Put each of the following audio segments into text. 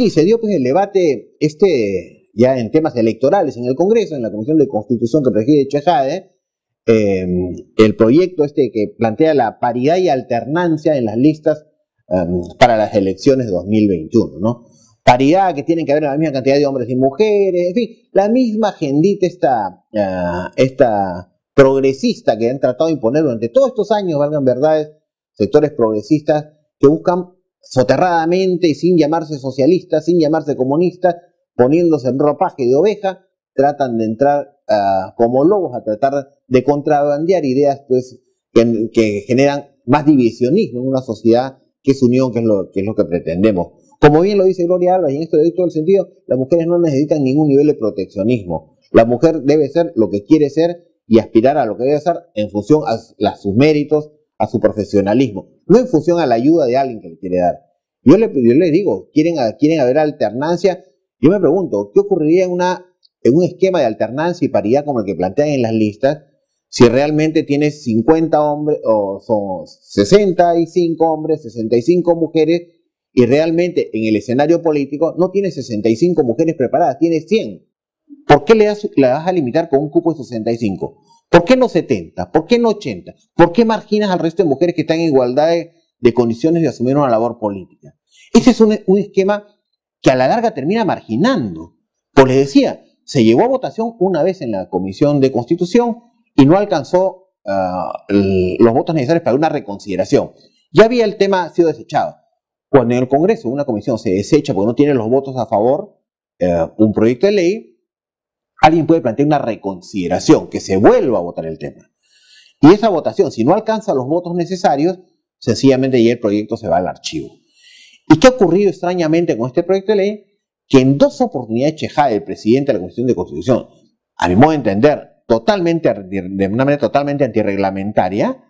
Bien, y se dio pues el debate este ya en temas electorales en el Congreso, en la Comisión de Constitución que preside Chejade, eh, el proyecto este que plantea la paridad y alternancia en las listas em, para las elecciones de 2021, ¿no? Paridad que tienen que haber la misma cantidad de hombres y mujeres, en fin, la misma agendita esta, ah, esta progresista que han tratado de imponer durante todos estos años, valgan verdades, sectores progresistas que buscan soterradamente sin llamarse socialistas, sin llamarse comunistas, poniéndose en ropaje de oveja, tratan de entrar ah, como lobos a tratar de contrabandear ideas pues, que, generan más divisionismo en una sociedad que es unión, que es lo que, es lo que pretendemos. Como bien lo dice Gloria Alba, y en esto de todo el sentido, las mujeres no necesitan ningún nivel de proteccionismo. La mujer debe ser lo que quiere ser y aspirar a lo que debe ser en función a sus méritos, a su profesionalismo, no en función a la ayuda de alguien que le quiere dar. Yo le, digo, ¿quieren, haber alternancia. Yo me pregunto, ¿qué ocurriría en, un esquema de alternancia y paridad como el que plantean en las listas si realmente tienes 50 hombres, o son 65 hombres, 65 mujeres, y realmente en el escenario político no tienes 65 mujeres preparadas, tienes 100? ¿Por qué le, le vas a limitar con un cupo de 65? ¿Por qué no 70? ¿Por qué no 80? ¿Por qué marginas al resto de mujeres que están en igualdad de, condiciones de asumir una labor política? Ese es un, esquema que a la larga termina marginando. Pues les decía, se llevó a votación una vez en la Comisión de Constitución y no alcanzó ah, los votos necesarios para una reconsideración. Ya había el tema sido desechado. Cuando en el Congreso una comisión se desecha porque no tiene los votos a favor, eh, un proyecto de ley, alguien puede plantear una reconsideración, que se vuelva a votar el tema. Y esa votación, si no alcanza los votos necesarios, sencillamente ya el proyecto se va al archivo. ¿Y qué ha ocurrido extrañamente con este proyecto de ley? Que en dos oportunidades Chejá, el presidente de la Comisión de Constitución, a mi modo de entender, totalmente, de una manera totalmente antirreglamentaria,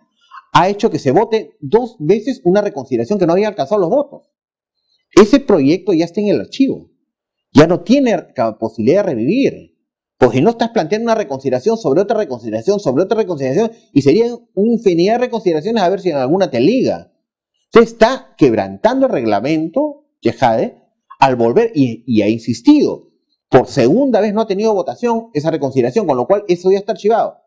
ha hecho que se vote dos veces una reconsideración que no había alcanzado los votos. Ese proyecto ya está en el archivo. Ya no tiene posibilidad de revivir. Pues si no estás planteando una reconsideración sobre otra reconsideración, sobre otra reconsideración, y serían infinidad de reconsideraciones a ver si en alguna te liga. Se está quebrantando el reglamento, Jade, al volver, y, ha insistido, por segunda vez no ha tenido votación esa reconsideración, con lo cual eso ya está archivado.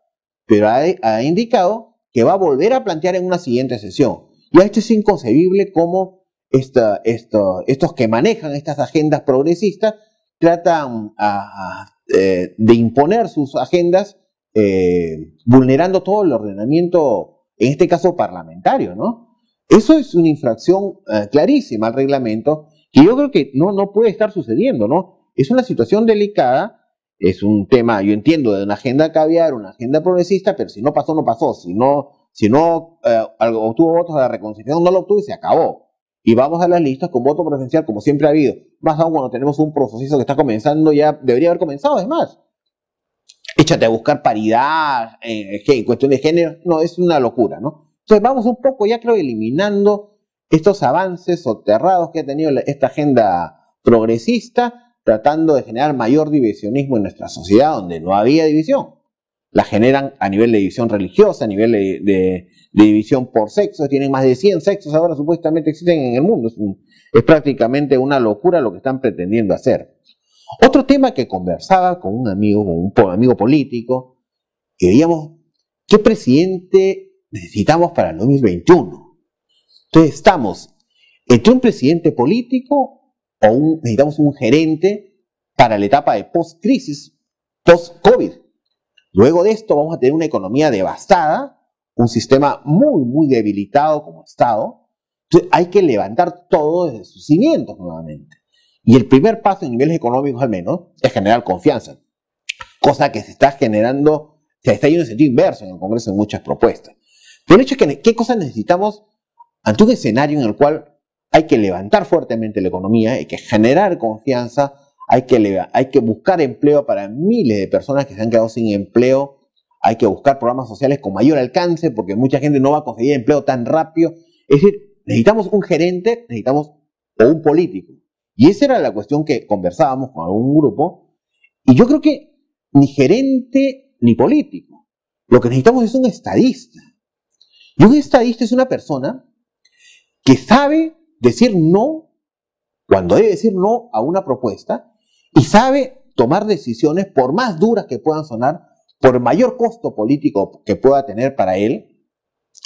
Pero ha, indicado que va a volver a plantear en una siguiente sesión. Y esto es inconcebible cómo estos que manejan estas agendas progresistas tratan a eh, de imponer sus agendas eh, vulnerando todo el ordenamiento, en este caso parlamentario, ¿no? Eso es una infracción eh, clarísima al reglamento que yo creo que no, no puede estar sucediendo, ¿no? Es una situación delicada, es un tema, yo entiendo, de una agenda caviar, una agenda progresista, pero si no pasó, no pasó. Si no, si no obtuvo votos la reconciliación, no lo obtuvo y se acabó y vamos a las listas con voto preferencial como siempre ha habido. Más aún cuando tenemos un proceso que está comenzando, ya debería haber comenzado, es más. Échate a buscar paridad eh, en cuestión de género. No, es una locura, ¿no? Entonces vamos un poco, ya creo, eliminando estos avances soterrados que ha tenido esta agenda progresista, tratando de generar mayor divisionismo en nuestra sociedad donde no había división. La generan a nivel de división religiosa, a nivel de división por sexo, tienen más de 100 sexos ahora supuestamente existen en el mundo. Es, prácticamente una locura lo que están pretendiendo hacer. Otro tema que conversaba con un amigo, con un amigo político, que veíamos qué presidente necesitamos para el 2021. Entonces estamos entre un presidente político o un, necesitamos un gerente para la etapa de post-crisis, post-COVID. Luego de esto vamos a tener una economía devastada un sistema muy, muy debilitado como Estado. Entonces hay que levantar todo desde sus cimientos nuevamente. Y el primer paso en niveles económicos al menos es generar confianza, cosa que se está generando, se está yendo en sentido inverso en el Congreso en muchas propuestas. Pero el hecho es que, ¿qué cosas necesitamos ante un escenario en el cual hay que levantar fuertemente la economía, hay que generar confianza, hay que, buscar empleo para miles de personas que se han quedado sin empleo hay que buscar programas sociales con mayor alcance porque mucha gente no va a conseguir empleo tan rápido. Es decir, necesitamos un gerente, necesitamos o un político. Y esa era la cuestión que conversábamos con algún grupo. Y yo creo que ni gerente ni político. Lo que necesitamos es un estadista. Y un estadista es una persona que sabe decir no cuando debe decir no a una propuesta y sabe tomar decisiones, por más duras que puedan sonar, por mayor costo político que pueda tener para él,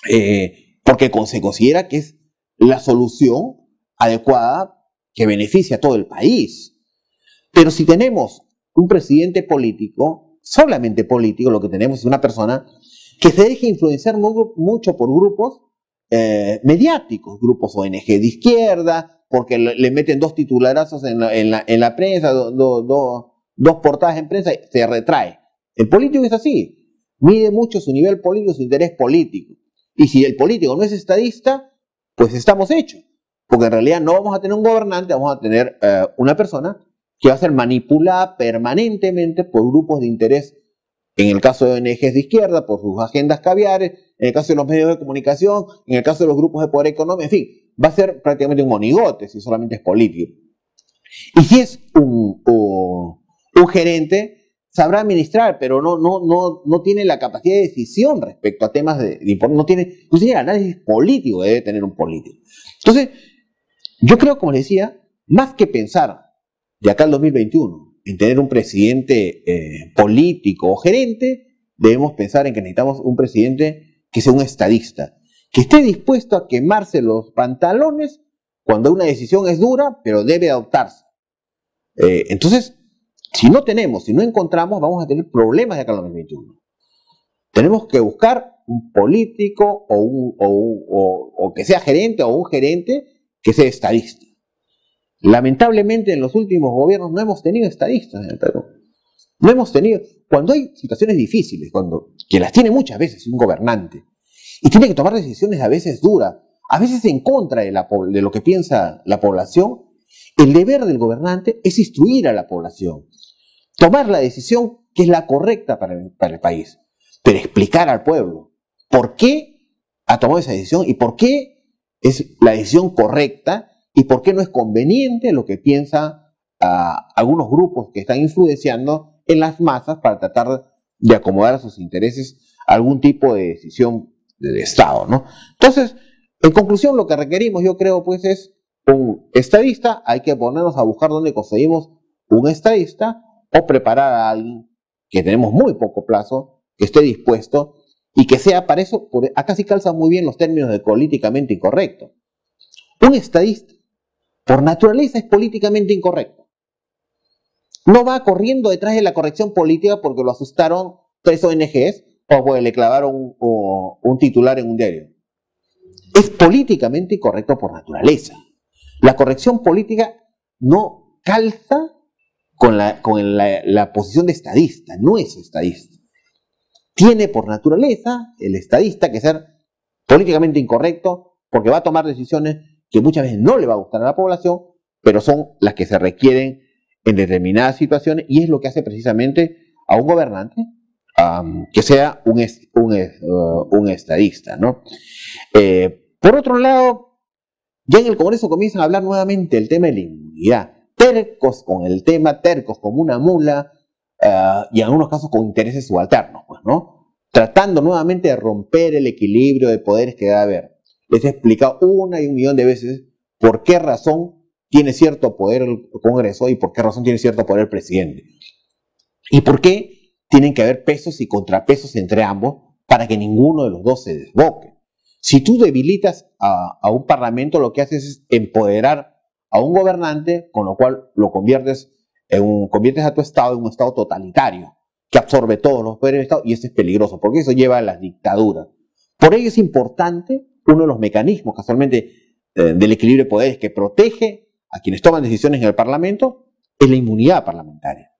eh, porque se considera que es la solución adecuada que beneficia a todo el país. Pero si tenemos un presidente político, solamente político, lo que tenemos es una persona que se deja influenciar mucho por grupos eh, mediáticos, grupos ONG de izquierda, porque le, meten dos titularazos en la, prensa, dos portadas en prensa, y se retrae. El político es así, mide mucho su nivel político, su interés político. Y si el político no es estadista, pues estamos hechos. Porque en realidad no vamos a tener un gobernante, vamos a tener eh, una persona que va a ser manipulada permanentemente por grupos de interés, en el caso de ONGs de izquierda, por sus agendas caviares, en el caso de los medios de comunicación, en el caso de los grupos de poder económico, en fin, va a ser prácticamente un monigote si solamente es político. Y si es un, un gerente, sabrá administrar, pero no, no, no, no tiene la capacidad de decisión respecto a temas de, no tiene, no tiene análisis político debe tener un político. Entonces, yo creo, como les decía, más que pensar de acá al 2021 en tener un presidente eh, político o gerente, debemos pensar en que necesitamos un presidente que sea un estadista, que esté dispuesto a quemarse los pantalones cuando una decisión es dura, pero debe adoptarse. Eh, entonces, si no tenemos, si no encontramos, vamos a tener problemas de acá al 2021. Tenemos que buscar un político o, que sea gerente o un gerente que sea estadista. Lamentablemente en los últimos gobiernos no hemos tenido estadistas en el Perú. No hemos tenido, cuando hay situaciones difíciles, cuando, que las tiene muchas veces un gobernante, y tiene que tomar decisiones a veces duras, a veces en contra de, la, de lo que piensa la población, el deber del gobernante es instruir a la población, tomar la decisión que es la correcta para el, país, pero explicar al pueblo por qué ha tomado esa decisión y por qué es la decisión correcta y por qué no es conveniente lo que piensan algunos grupos que están influenciando en las masas para tratar de acomodar a sus intereses algún tipo de decisión del Estado, ¿no? Entonces, en conclusión, lo que requerimos, yo creo, pues es un estadista, hay que ponernos a buscar dónde conseguimos un estadista o preparar a alguien que tenemos muy poco plazo, que esté dispuesto y que sea para eso, acá sí calzan muy bien los términos de políticamente incorrecto. Un estadista, por naturaleza, es políticamente incorrecto. No va corriendo detrás de la corrección política porque lo asustaron tres ONGs o porque le clavaron un titular en un diario. Es políticamente incorrecto por naturaleza. La corrección política no calza con la, con la, posición de estadista, no es estadista. Tiene por naturaleza el estadista que ser políticamente incorrecto porque va a tomar decisiones que muchas veces no le va a gustar a la población, pero son las que se requieren en determinadas situaciones y es lo que hace precisamente a un gobernante que sea un, uh, estadista. ¿no? Eh, por otro lado, ya en el Congreso comienzan a hablar nuevamente el tema de la inmunidad tercos con el tema, tercos como una mula, uh, y en algunos casos con intereses subalternos, pues, ¿no? Tratando nuevamente de romper el equilibrio de poderes que debe haber. Les he explicado una y un millón de veces por qué razón tiene cierto poder el Congreso y por qué razón tiene cierto poder el presidente. Y por qué tienen que haber pesos y contrapesos entre ambos para que ninguno de los dos se desboque. Si tú debilitas a, un parlamento, lo que haces es empoderar a un gobernante, con lo cual lo conviertes, en un, conviertes a tu Estado en un Estado totalitario, que absorbe todos los poderes del Estado, y eso es peligroso, porque eso lleva a las dictaduras. Por ello es importante, uno de los mecanismos, casualmente, eh, del equilibrio de poderes que protege a quienes toman decisiones en el Parlamento, es la inmunidad parlamentaria.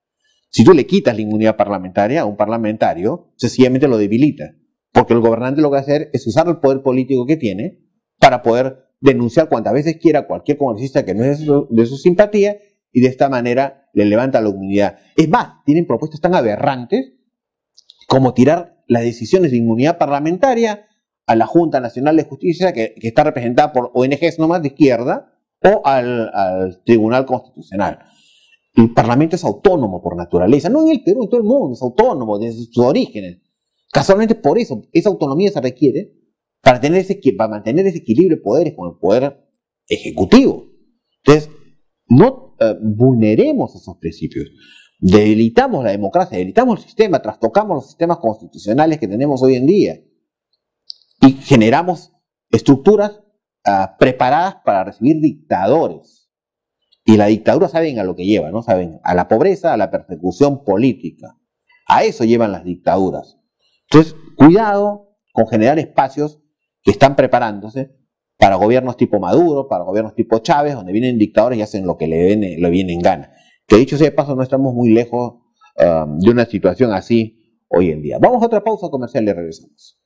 Si tú le quitas la inmunidad parlamentaria a un parlamentario, sencillamente lo debilita, porque el gobernante lo que va a hacer es usar el poder político que tiene para poder denunciar cuantas veces quiera a cualquier congresista que no es de su, simpatía y de esta manera le levanta la inmunidad. Es más, tienen propuestas tan aberrantes como tirar las decisiones de inmunidad parlamentaria a la Junta Nacional de Justicia, que, está representada por ONGs nomás de izquierda, o al, Tribunal Constitucional. El Parlamento es autónomo por naturaleza, no en el Perú, en todo el mundo, es autónomo desde sus orígenes. Casualmente por eso, esa autonomía se requiere para, tener ese, para mantener ese equilibrio de poderes con el poder ejecutivo. Entonces, no eh, vulneremos esos principios. Debilitamos la democracia, debilitamos el sistema, trastocamos los sistemas constitucionales que tenemos hoy en día y generamos estructuras ah, preparadas para recibir dictadores. Y la dictadura saben a lo que lleva, ¿no? Saben a la pobreza, a la persecución política. A eso llevan las dictaduras. Entonces, cuidado con generar espacios que están preparándose para gobiernos tipo Maduro, para gobiernos tipo Chávez, donde vienen dictadores y hacen lo que le, viene, le en gana. Que dicho sea de paso, no estamos muy lejos um, de una situación así hoy en día. Vamos a otra pausa comercial y regresamos.